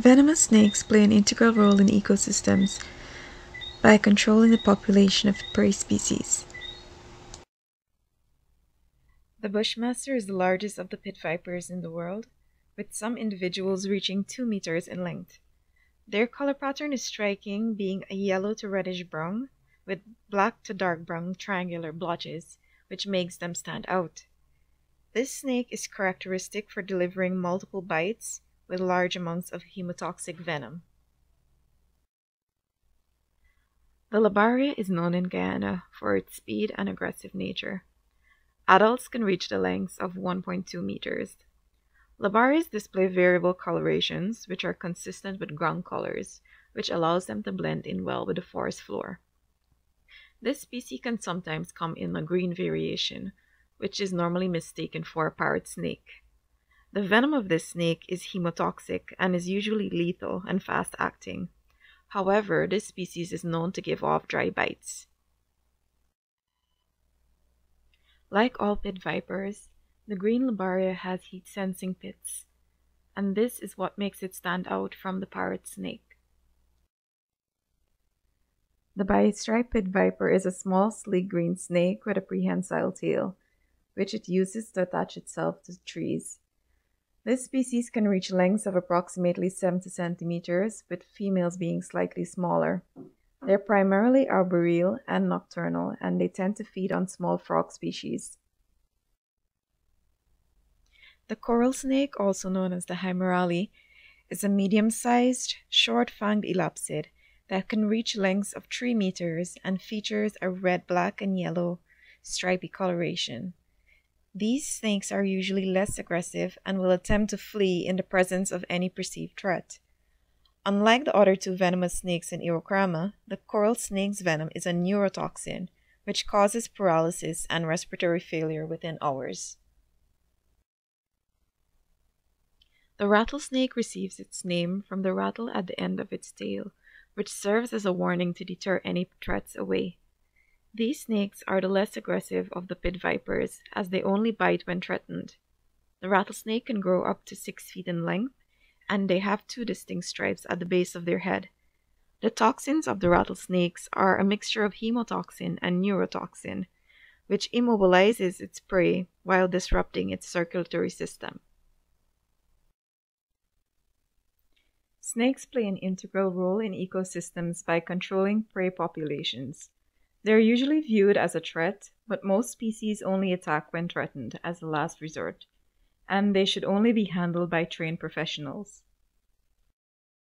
Venomous snakes play an integral role in ecosystems by controlling the population of prey species. The bushmaster is the largest of the pit vipers in the world, with some individuals reaching 2 meters in length. Their color pattern is striking, being a yellow to reddish brown, with black to dark brown triangular blotches, which makes them stand out. This snake is characteristic for delivering multiple bites with large amounts of hemotoxic venom. The labaria is known in Guyana for its speed and aggressive nature. Adults can reach the lengths of 1.2 meters. Labarias display variable colorations, which are consistent with ground colors, which allows them to blend in well with the forest floor. This species can sometimes come in a green variation, which is normally mistaken for a parrot snake. The venom of this snake is hemotoxic and is usually lethal and fast acting. However, this species is known to give off dry bites. Like all pit vipers, the green labaria has heat sensing pits, and this is what makes it stand out from the parrot snake. The bistriped pit viper is a small, sleek green snake with a prehensile tail, which it uses to attach itself to trees. This species can reach lengths of approximately 70 centimeters, with females being slightly smaller. They're primarily arboreal and nocturnal, and they tend to feed on small frog species. The coral snake, also known as the Hymerale, is a medium-sized, short-fanged elapsid that can reach lengths of 3 meters and features a red, black, and yellow stripy coloration. These snakes are usually less aggressive and will attempt to flee in the presence of any perceived threat. Unlike the other two venomous snakes in Iwokrama, the coral snake's venom is a neurotoxin, which causes paralysis and respiratory failure within hours. The rattlesnake receives its name from the rattle at the end of its tail, which serves as a warning to deter any threats away. These snakes are the less aggressive of the pit vipers, as they only bite when threatened. The rattlesnake can grow up to 6 feet in length, and they have two distinct stripes at the base of their head. The toxins of the rattlesnakes are a mixture of hemotoxin and neurotoxin, which immobilizes its prey while disrupting its circulatory system. Snakes play an integral role in ecosystems by controlling prey populations. They are usually viewed as a threat, but most species only attack when threatened as a last resort, and they should only be handled by trained professionals.